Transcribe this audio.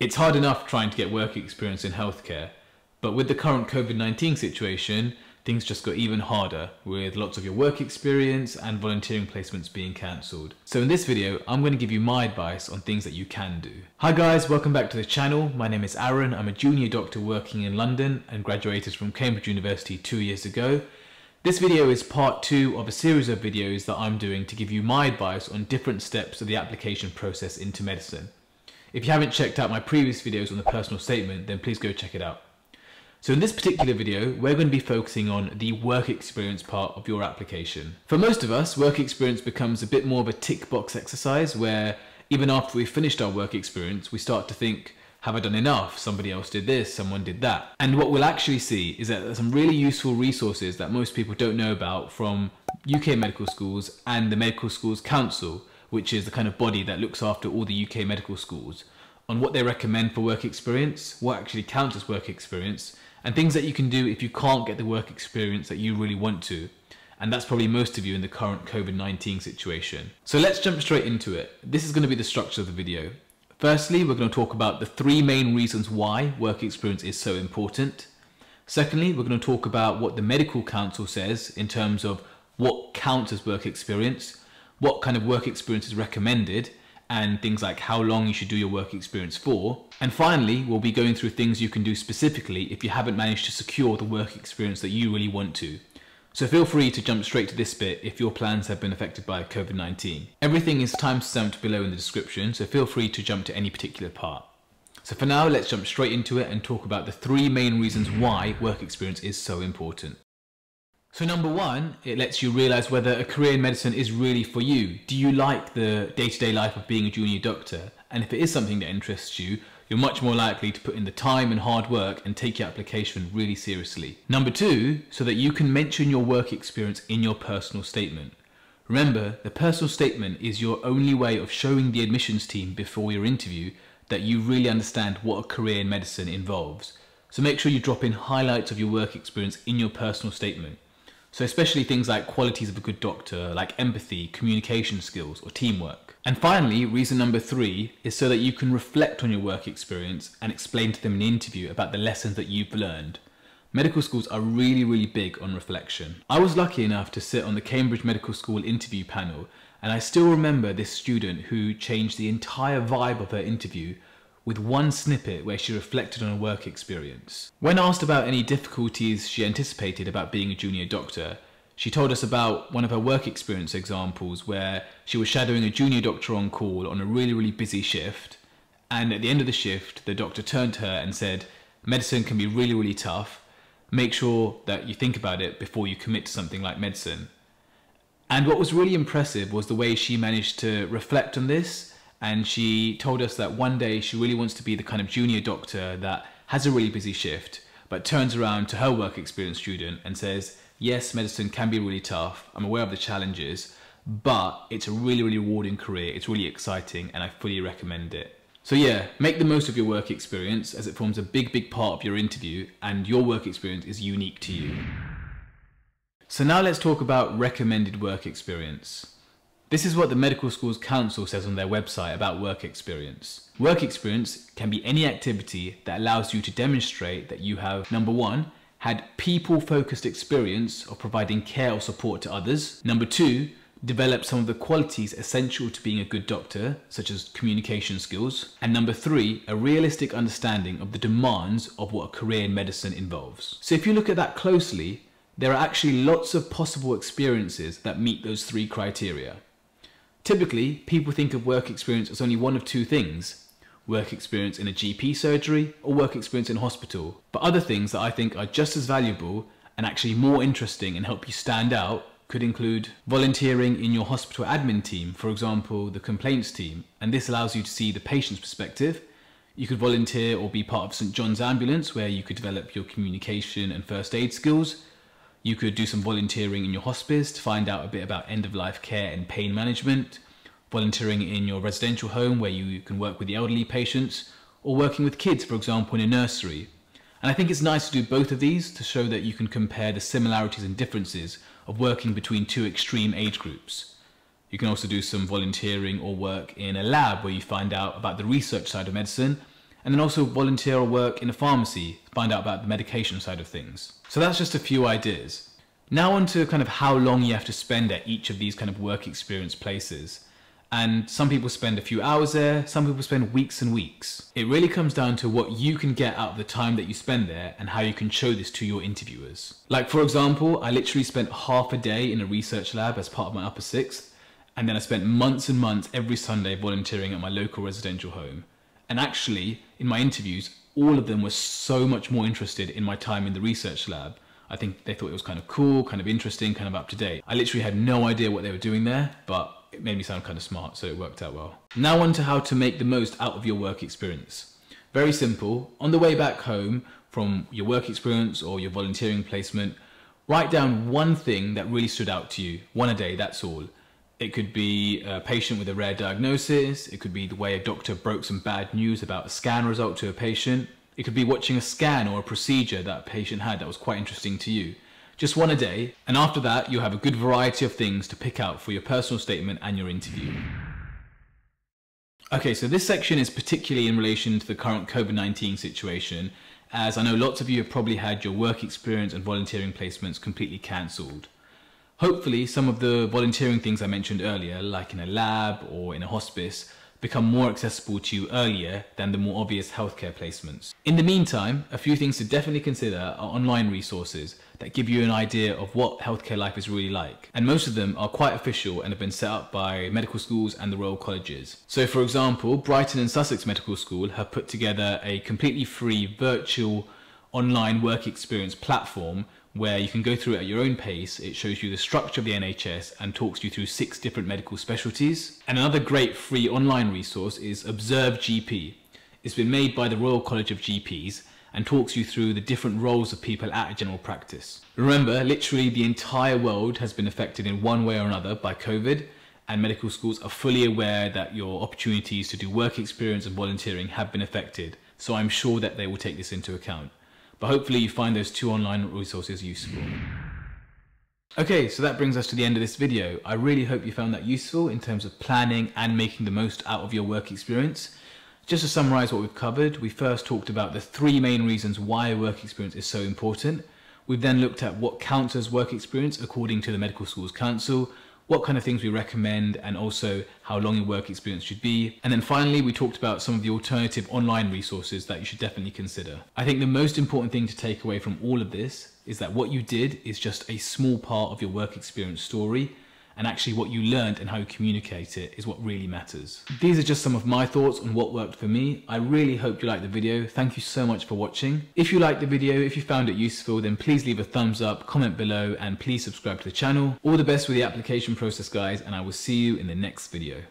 It's hard enough trying to get work experience in healthcare, but with the current COVID 19 situation, things just got even harder with lots of your work experience and volunteering placements being cancelled. So in this video, I'm going to give you my advice on things that you can do. Hi guys, welcome back to the channel. My name is Arun. I'm a junior doctor working in London and graduated from Cambridge University two years ago. This video is part two of a series of videos that I'm doing to give you my advice on different steps of the application process into medicine. If you haven't checked out my previous videos on the personal statement, then please go check it out. So in this particular video, we're going to be focusing on the work experience part of your application. For most of us, work experience becomes a bit more of a tick box exercise where even after we've finished our work experience, we start to think, have I done enough? Somebody else did this, someone did that. And what we'll actually see is that there's some really useful resources that most people don't know about from UK medical schools and the Medical Schools Council, which is the kind of body that looks after all the UK medical schools, on what they recommend for work experience, what actually counts as work experience, and things that you can do if you can't get the work experience that you really want to. And that's probably most of you in the current COVID 19 situation. So let's jump straight into it. This is going to be the structure of the video. Firstly, we're going to talk about the three main reasons why work experience is so important. Secondly, we're going to talk about what the Medical Council says in terms of what counts as work experience, what kind of work experience is recommended, and things like how long you should do your work experience for. And finally, we'll be going through things you can do specifically if you haven't managed to secure the work experience that you really want to. So feel free to jump straight to this bit if your plans have been affected by COVID-19. Everything is timestamped below in the description, so feel free to jump to any particular part. So for now, let's jump straight into it and talk about the three main reasons why work experience is so important. So number one, it lets you realize whether a career in medicine is really for you. Do you like the day-to-day life of being a junior doctor? And if it is something that interests you, you're much more likely to put in the time and hard work and take your application really seriously. Number two, so that you can mention your work experience in your personal statement. Remember, the personal statement is your only way of showing the admissions team before your interview that you really understand what a career in medicine involves. So make sure you drop in highlights of your work experience in your personal statement. So especially things like qualities of a good doctor, like empathy, communication skills, or teamwork. And finally, reason number three is so that you can reflect on your work experience and explain to them in an interview about the lessons that you've learned. Medical schools are really, really big on reflection. I was lucky enough to sit on the Cambridge Medical School interview panel, and I still remember this student who changed the entire vibe of her interview with one snippet where she reflected on her work experience. When asked about any difficulties she anticipated about being a junior doctor, she told us about one of her work experience examples where she was shadowing a junior doctor on call on a really, really busy shift. And at the end of the shift, the doctor turned to her and said, Medicine can be really, really tough. Make sure that you think about it before you commit to something like medicine. And what was really impressive was the way she managed to reflect on this and she told us that one day she really wants to be the kind of junior doctor that has a really busy shift but turns around to her work experience student and says yes medicine can be really tough. I'm aware of the challenges but it's a really really rewarding career. It's really exciting and i fully recommend it. So yeah make the most of your work experience as it forms a big big part of your interview and your work experience is unique to you. So now let's talk about recommended work experience this is what the Medical Schools Council says on their website about work experience. Work experience can be any activity that allows you to demonstrate that you have, number one, had people focused experience of providing care or support to others. Number two, develop some of the qualities essential to being a good doctor, such as communication skills. And number three, a realistic understanding of the demands of what a career in medicine involves. So if you look at that closely, there are actually lots of possible experiences that meet those three criteria. Typically, people think of work experience as only one of two things work experience in a GP surgery or work experience in hospital. But other things that I think are just as valuable and actually more interesting and help you stand out could include volunteering in your hospital admin team, for example, the complaints team, and this allows you to see the patient's perspective. You could volunteer or be part of St John's Ambulance, where you could develop your communication and first aid skills. You could do some volunteering in your hospice to find out a bit about end of life care and pain management, volunteering in your residential home where you can work with the elderly patients, or working with kids, for example, in a nursery. And I think it's nice to do both of these to show that you can compare the similarities and differences of working between two extreme age groups. You can also do some volunteering or work in a lab where you find out about the research side of medicine and then also volunteer or work in a pharmacy, find out about the medication side of things. So that's just a few ideas. Now on to kind of how long you have to spend at each of these kind of work experience places. And some people spend a few hours there, some people spend weeks and weeks. It really comes down to what you can get out of the time that you spend there and how you can show this to your interviewers. Like for example, I literally spent half a day in a research lab as part of my upper sixth, and then I spent months and months every Sunday volunteering at my local residential home. And actually, in my interviews, all of them were so much more interested in my time in the research lab. I think they thought it was kind of cool, kind of interesting, kind of up to date. I literally had no idea what they were doing there, but it made me sound kind of smart, so it worked out well. Now on to how to make the most out of your work experience. Very simple. On the way back home from your work experience or your volunteering placement, write down one thing that really stood out to you. One a day, that's all. It could be a patient with a rare diagnosis. It could be the way a doctor broke some bad news about a scan result to a patient. It could be watching a scan or a procedure that a patient had that was quite interesting to you. Just one a day, and after that, you'll have a good variety of things to pick out for your personal statement and your interview. Okay, so this section is particularly in relation to the current COVID 19 situation, as I know lots of you have probably had your work experience and volunteering placements completely cancelled. Hopefully, some of the volunteering things I mentioned earlier, like in a lab or in a hospice, become more accessible to you earlier than the more obvious healthcare placements. In the meantime, a few things to definitely consider are online resources that give you an idea of what healthcare life is really like. And most of them are quite official and have been set up by medical schools and the Royal Colleges. So for example, Brighton and Sussex Medical School have put together a completely free virtual online work experience platform where you can go through it at your own pace. It shows you the structure of the NHS and talks you through six different medical specialties. And another great free online resource is Observe GP. It's been made by the Royal College of GPs and talks you through the different roles of people at a general practice. Remember, literally the entire world has been affected in one way or another by COVID and medical schools are fully aware that your opportunities to do work experience and volunteering have been affected. So I'm sure that they will take this into account. But hopefully you find those two online resources useful. Okay, so that brings us to the end of this video. I really hope you found that useful in terms of planning and making the most out of your work experience. Just to summarize what we've covered, we first talked about the three main reasons why work experience is so important. We've then looked at what counts as work experience according to the Medical Schools Council, what kind of things we recommend, and also how long your work experience should be. And then finally, we talked about some of the alternative online resources that you should definitely consider. I think the most important thing to take away from all of this is that what you did is just a small part of your work experience story and actually what you learned and how you communicate it is what really matters. These are just some of my thoughts on what worked for me. I really hope you liked the video. Thank you so much for watching. If you liked the video, if you found it useful, then please leave a thumbs up, comment below, and please subscribe to the channel. All the best with the application process, guys, and I will see you in the next video.